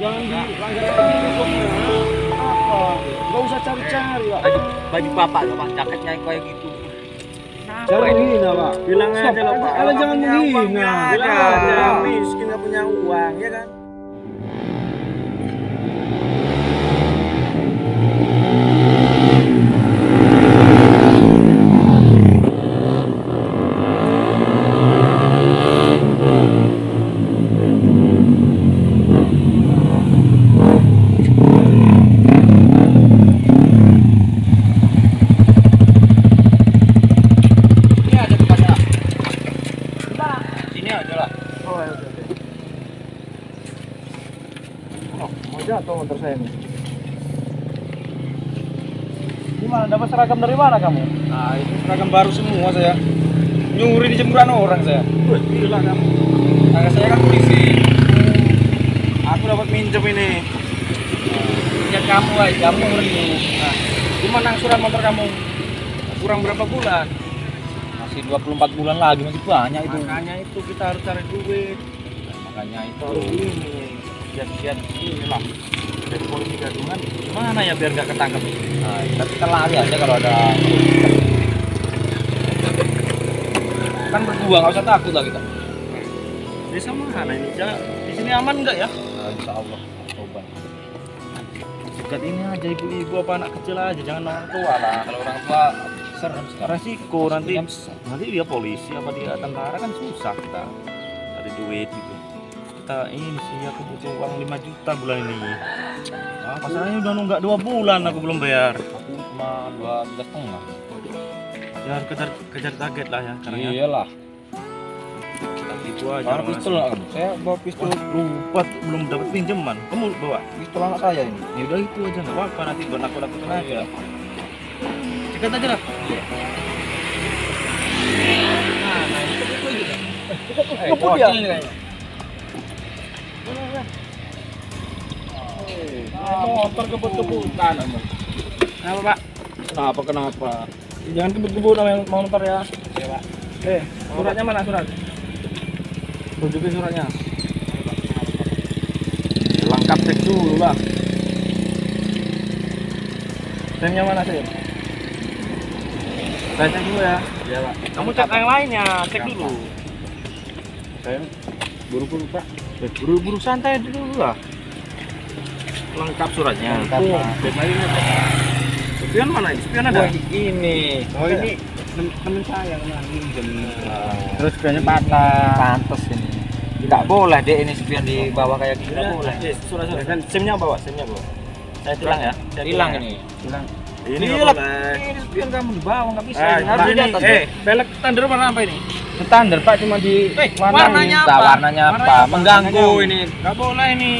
Jangan dilanggar lagi. Apa? Gak usah cari-cari, Pak. baju baju bapak loh pak jaketnya kayak gitu Jangan menghina, Pak. Bilang Stop. aja loh Pak. Kalian jangan menghina. nggak. Bilang aja. Miskin nggak punya uang ya kan? ini aja tuh pak sini aja lah Oh, ya, oke, oke. Oh, mau jatuh motor saya nih. Gimana? Dapat seragam dari mana kamu? Nah itu seragam baru semua saya. Nyuri di jemuran orang saya. Wih, gila kamu. Kakak saya kan polisi. Aku dapat minjem ini. punya kamu aja kamu ini Nah, gimana angsuran motor kamu? Kurang berapa bulan? masih 24 bulan lagi masih banyak itu Makanya itu kita harus cari duit. makanya itu ini. Giat-giat inilah. Dari polisi gadungan. Gimana ya biar gak ketangkep? nah, kita, kita lari aja kalau ada Kan berdua nggak usah takut lah kita. Desa mana ini? Ja- Di sini aman nggak ya? nah, insya Allah coba Dekat ini aja ibu-ibu apa anak kecil aja, jangan orang tua lah. Kalau orang tua serem resiko nanti nanti dia polisi apa dia tentara kan susah kita cari duit gitu ini sih aku butuh uang 5 juta bulan ini. Ah, masalahnya udah nunggak dua bulan aku belum bayar. Aku cuma dua belas setengah. Ya harus kejar kejar target lah ya ya iyalah. Kita itu aja pistol nggak kamu. Saya bawa pistol. Lupa belum dapat pinjaman. Kamu bawa? Pistol anak saya ini. Ya udah itu aja nggak apa-apa nanti buat aku lakukan aja. cekat aja lah. Eh, Kebut ya? bocil ini kayaknya. Motor kebut-kebutan kenapa pak kenapa kenapa jangan kebut-kebut sama yang motor ya Iya, Pak. eh suratnya mana surat tunjukin suratnya lengkap cek dulu lah Remnya mana sih? Saya cek dulu ya. Iya, Pak. Kamu cek yang lainnya, cek dulu. Saya buru-buru, Pak. Buru-buru santai dulu lah. Lengkap suratnya. Lengkap, nih. Spion mana ini? Spion ada? Wah, ini Oh, ini tem- temen saya kemarin minjem. terus spionnya patah pantes ini nggak boleh deh ini spion di bawah kayak gitu nggak boleh Eh, surat surat. Dan SIM-nya bawa, SIM-nya bawa. Saya tilang ya. Saya hilang tilang ini Bilang, Ini Iya, nggak boleh. ini spion kamu di bawah nggak bisa Eh, harus di atas eh, pelek standar warna apa ini? standar Pak cuma di Eh, warna warnanya apa? warnanya apa Warnanya apa? mengganggu ini Gak boleh ini.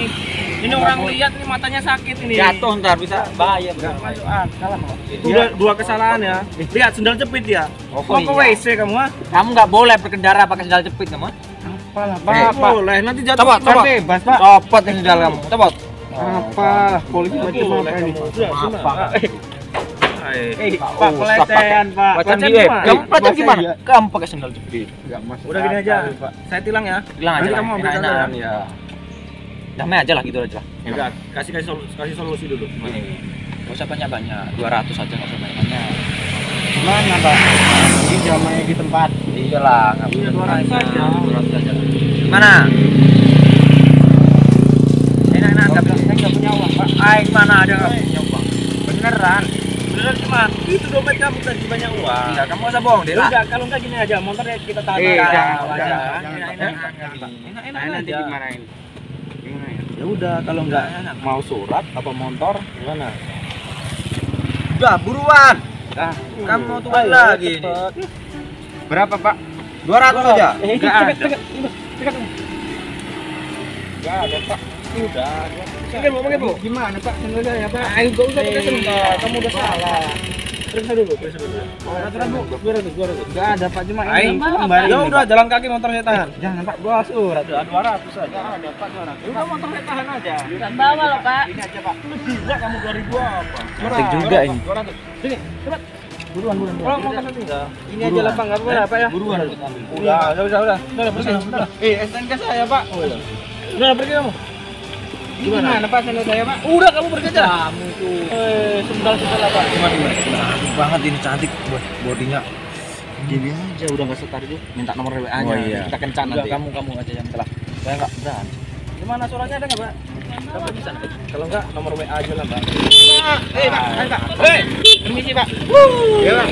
Ini orang lihat nih matanya sakit ini. jatuh ntar bisa bahaya masuk akal Pak. Itu udah dua kesalahan ya. Lihat sendal jepit ya. Oh, Mau ke iya. WC kamu ah? kamu nggak boleh berkendara pakai sendal jepit kamu Apalah Pak, Nggak Pak. boleh. Nanti jatuh. Coba, coba. bebas Pak. copot ini sendal kamu copot Apalah, polisi macam apa ini? Pak. Eh, Eh, Pak, pelecehan Pak. Dia. gimana? Kamu pelecehan gimana? iya? Kamu pakai sendal jepit. Enggak masuk Udah gini aja. Pak. Saya tilang ya. Hilang aja kamu ambil ya. Damai aja lah gitu aja. Ya udah, kasih kasih solusi, kasih solusi dulu. Ini. Gak usah banyak-banyak. 200 aja nggak usah banyak-banyak. Mana Pak? Ini jamanya di tempat. Iyalah, nggak Iya, perlu 200 banyak. aja. 200 aja. Gimana? Enak-enak nggak punya uang Pak. Ay, mana ada nggak punya uang? Beneran. Beneran cuma itu dompet kamu tadi banyak uang. Enggak, kamu nggak usah bohong deh lah. udah, kalau enggak gini aja, motornya kita tahan Eh, aja. jangan, aja. jangan, jangan, Enak-enak. jangan. Enak-enak Nah, nanti aja. dimarahin. Gimana ya? Ya udah, kalau enggak mau surat apa motor gimana? Udah, buruan. Ah, Kamu mau Ayo, lagi cepet. berapa Pak? 200 aja. Eh, Nggak cekat, ada. Enggak ada Pak. Udah. Bu. Gimana Pak? Sebenarnya ya Pak. Ayo, enggak usah pakai Eh, sebentar. Kamu udah salah. Periksa dulu, periksa dulu. Peraturan bu, 200, 200. Enggak ada Pak cuma ini ya udah jalan kaki motor saya tahan. Jangan Pak. Dua surat, udah 200 aja. Enggak ada Pak 200. Ya udah motor saya tahan aja. Bukan bawa loh pak. Ini aja Pak. Lu gila kamu 2000 apa? Cantik juga ini. 200. Sini, cepat. Buruan buruan. Kalau motor saya tinggal. Ini aja lah Pak, enggak apa-apa ya. Buruan. Udah, udah, udah, udah. Udah. Eh, STNK saya Pak. Oh, iya. Udah, pergi kamu. Gimana Pak channel saya Pak? Udah kamu berkejar. Kamu tuh. Eh, sendal-sendal Pak. Gimana gimana? Cantik banget ini cantik buat bodinya. Gini aja udah nggak setar itu minta nomor WA nya Oh, iya. kita kencan Udah, nanti kamu kamu aja yang telah. saya nggak berani Gimana suaranya ada nggak, Pak? Dapat bisa. Kalau nggak nomor WA aja lah, Pak. Eh, Pak, ayo, Pak. Eh, permisi Pak. Ya, Pak.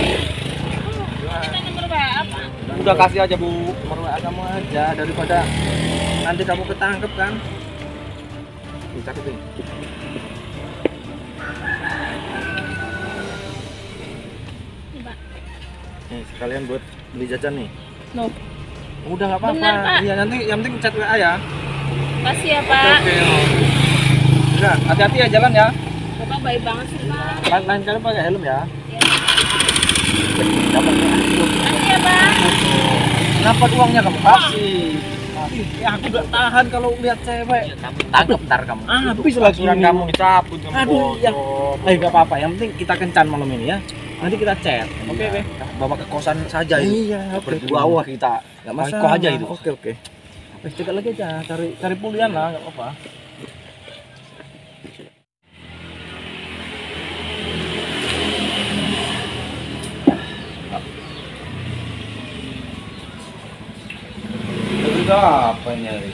Udah kasih aja, Bu. Nomor WA kamu aja daripada nanti kamu ketangkep kan. Nih, catat ini. Nih, sekalian buat beli jajan nih. Loh, Udah nggak apa-apa. Iya, nanti yang penting chat WA ya. kasih ya Oke, Pak. oke. Udah, hati-hati ya jalan ya. Bapak baik banget sih Pak. Lain, lain kali pakai helm ya. Ya. Dapatnya. Kasih ya Pak. Kenapa uangnya kamu kasih? Ya aku gak tahan kalau lihat cewek. tangkap ntar kamu Ah, habis lagi Asuran kamu dicabut kamu Aduh, bocor. Eh gak apa-apa, yang penting kita kencan malam ini ya. Nanti kita chat. Oke, oke. Bawa ke kosan saja itu. Iya, oke. Berdua kita. Gak Masalah. aja itu. Oke, oke. Eh, cekat lagi aja, cari cari pulian lah, gak apa-apa. Apa nyari?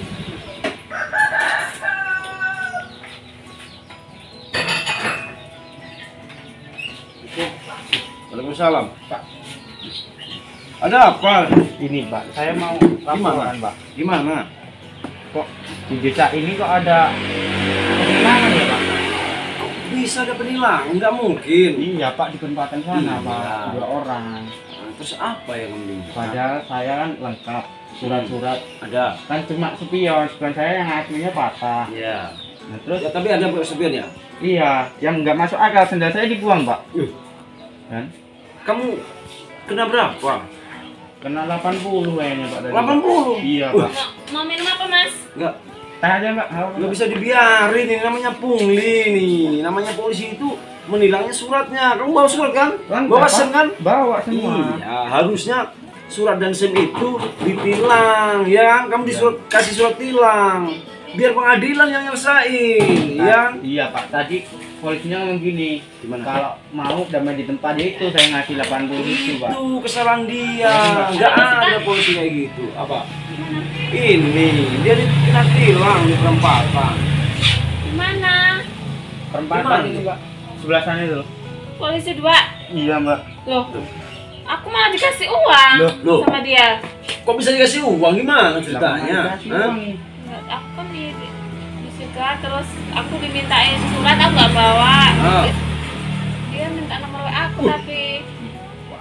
Waalaikumsalam. Pak. Ada apa? Ini Pak, saya mau Gimana? laporan Pak. Gimana? Kok di desa ini kok ada penilangan ya Pak? Bisa ada penilang? Enggak mungkin. Iya Pak di perempatan sana Iya. Pak, dua orang. Terus apa yang kamu Padahal saya kan lengkap surat-surat Ada. kan cuma spion, spion saya yang aslinya patah. Iya. Nah, terus Ya, tapi ada sepion ya? iya, yang nggak masuk akal sendal saya dibuang Pak. Yuh. Kan? Kamu kena berapa? Kena 80 kayaknya Pak dari 80? Iya Uh. Pak. Mau, mau minum apa Mas? Enggak, Teh aja Pak. nggak bisa dibiarin ini namanya pungli nih. Namanya polisi itu menilangnya suratnya. Kamu bawa surat kan? Kan, Bawa. SIM kan? Bawa semua. Iya, harusnya surat dan SIM itu ditilang, ya. Kamu disuruh kasih surat tilang. Biar pengadilan yang nyelesain, ya. Iya Pak, tadi polisinya ngomong gini, Gimana? kalau mau damai di tempat itu saya ngasih 80 itu Pak. Itu kesalahan dia. Enggak ada polisi kayak gitu. Apa? Ini dia kena tilang di perempatan. Gimana? Perempatan Gimana? ini Pak, sebelah sana itu loh. Polisi dua. Iya Mbak. Loh, aku malah dikasih uang Loh, loh. sama dia. Kok bisa dikasih uang gimana ceritanya? Dikasih Hah? uang. Ya, Aku kan di disikat terus aku dimintain surat aku nggak bawa. Ah. Dia minta nomor WA aku tapi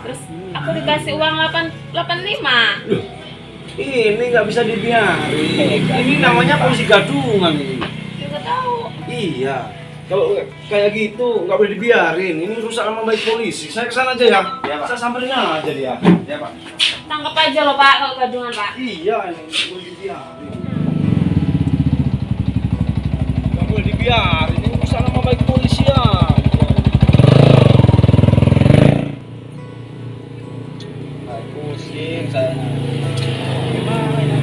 terus aku dikasih uang 8 85. Ini nggak bisa dibiarin. Ini namanya polisi gadungan ini. Juga tahu. Iya. Kalau kayak gitu nggak boleh dibiarin. Ini rusak nama baik polisi. Saya ke sana aja ya. Iya, Pak. Saya samperin aja dia. Ya Pak. Tangkap aja loh Pak kalau gadungan Pak. Iya, ini nggak boleh dibiarin. Nggak boleh dibiarin. Ini rusak nama baik polisi ya. Pusing saya. Gimana?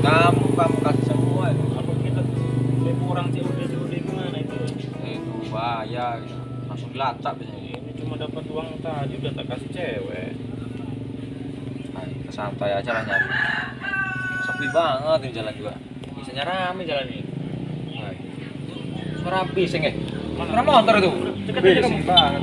Kamu kamu kasih semua. Apa kita lebih kurang itu? Itu bahaya. Langsung dilacak biasanya. Ini cuma dapat uang tadi udah tak kasih cewek. Ayo, santai aja lah nyari. Sepi banget ini jalan juga. Biasanya rame jalan ini. Ayo. Suara bising ya? Suara motor itu. Dekat aja kamu. banget.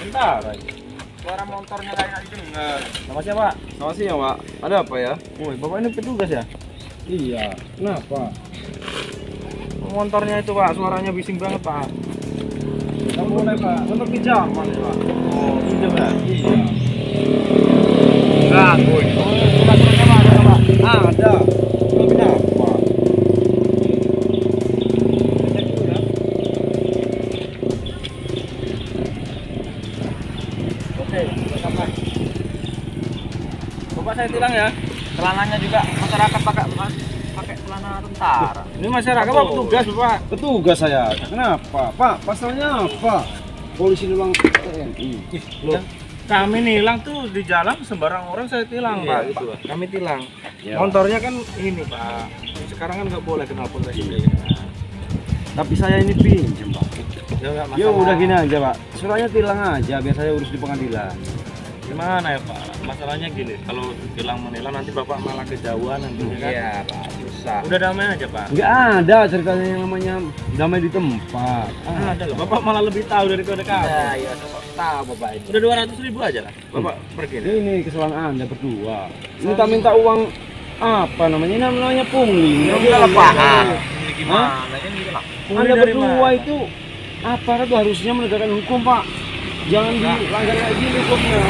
Bentar aja. Suara motornya didengar. Nama siapa? Nama siapa, Pak? Ada apa ya? Woi, Bapak ini petugas ya? Iya. Kenapa? Motornya itu, Pak, suaranya bising banget, Pak. Kamu boleh, Pak. Untuk pinjaman, ya, Pak. Oh, pinjam ya? Iya. Enggak, woi. Tilang ya. Celananya juga masyarakat pakai pakai celana tentara. Ini masyarakat Pak petugas, Bapak. Petugas saya. Kenapa? Pak, pasalnya apa? polisi nulang TNI. Loh, kami nilang tuh di jalan sembarang orang saya tilang Iya, pak. gitu, Pak. Kami tilang. Ya. Motornya kan ini pak. Sekarang kan nggak boleh kenal pun Iya. Tapi saya ini pinjam pak. Ya Ya udah gini aja pak. Suratnya tilang aja biar saya urus di pengadilan. Gimana ya pak? Masalahnya gini, kalau tilang menilang nanti bapak malah kejauhan nantinya kan. Iya, Pak. Susah. Udah damai aja pak. Nggak ada ceritanya yang namanya damai di tempat. Ah, ada loh. Bapak malah lebih tahu daripada kami. Ya, iya, sok tahu Bapak ini. Udah dua ratus ribu aja lah. Bapak pergi. deh. Ini kesalahan anda berdua. Minta-minta uang apa namanya? Ini namanya pungli. Ya Nggak udah lah, boleh. Pak. Ini gimana gitu lah. Pungli Anda dari berdua itu aparat tuh harusnya menegakkan hukum pak. Jangan dilanggar gini hukumnya.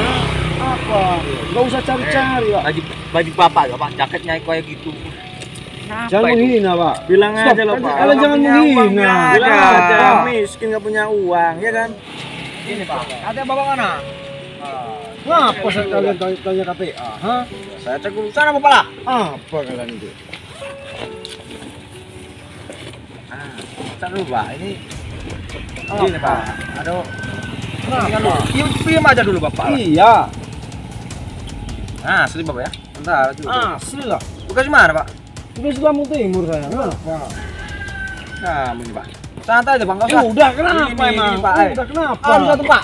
Apa? Nggak usah cari-cari pak. Baju baju bapak, bapak jaketnya kayak gitu. Kenapa Jangan menghina pak. Bilang Stop. aja loh pak. Kalian jangan menghina. bilang aja. Pak. Miskin nggak punya uang, ya kan? Ini pak. Ada bapak mana? Kenapa saya kalian tanya, tanya KPA? Hah? Saya cek dulu sana bapak lah. Apa kalian itu? Ah, dulu, Pak. Ini Apa? Gini, Pak. Aduh, Kenapa? Diam, diam aja dulu bapak. lah. Iya. Nah, asli bapak ya. bentar. Asli lah. Di mana pak? Sudah mau timur saya. Kenapa? Nah, ini, Pak. Santai aja. Enggak Ya usah. udah kenapa Ini, emang? ini, Pak. Udah kenapa? Ah, satu, Pak.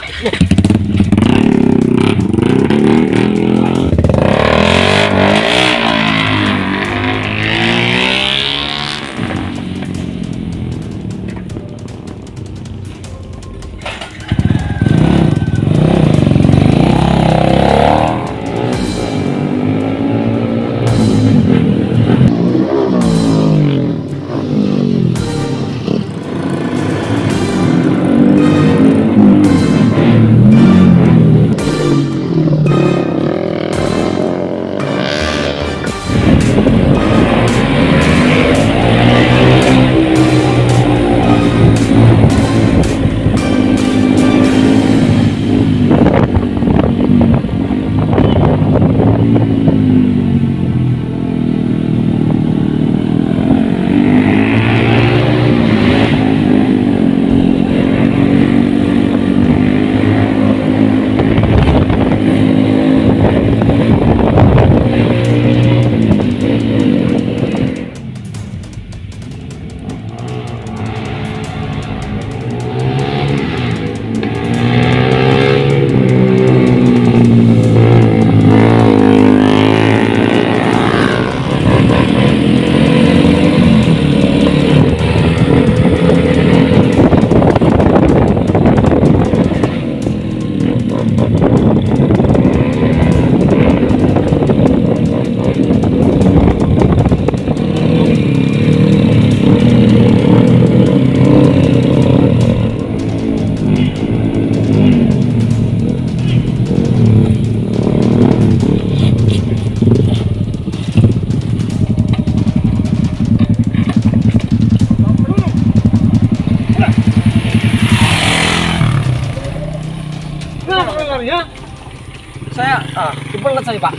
Saya, Pak.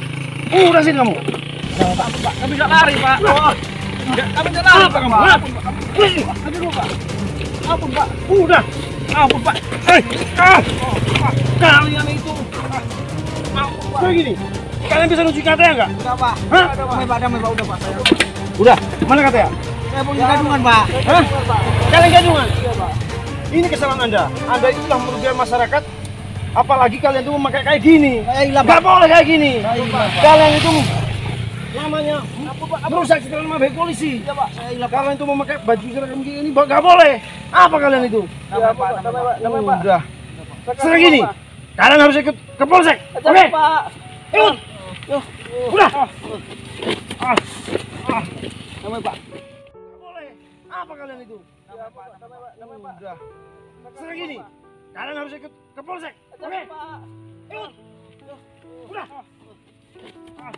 Udah sini kamu. Kami bisa lari, Pak. Kami bisa lari, Pak. kamu? Aduh dulu, Pak. Ampun, Pak. Udah. Ampun, Pak. Eh, ah. Kalian itu. Ampun, Pak. Kayak gini. Kalian bisa nuju katanya enggak? Udah, Pak. Hah? Damai, Pak. Damai, Pak. Udah, Pak. Saya. Udah. Mana katanya? Saya punya gadungan, Pak. Hah? Kalian gadungan? Ini kesalahan Anda. Anda itu telah merugikan masyarakat. Apalagi kalian tuh memakai kayak gini. Saya hilang, Gak Pak. boleh kayak gini. Kalian itu namanya merusak citra nama baik polisi. Iya, Pak. Kalian itu memakai baju seragam gini, gak boleh. Apa kalian itu? Pak. Damai, Pak. Udah. Gini, kalian harus ikut ke polsek. Oke? Ikut. Udah. Ah. Ah. Damai, Pak. Boleh. Apa kalian itu? Udah. Sekarang gini, kalian harus ikut ke polsek. Oke? Ikut. Udah. Ah. Ah.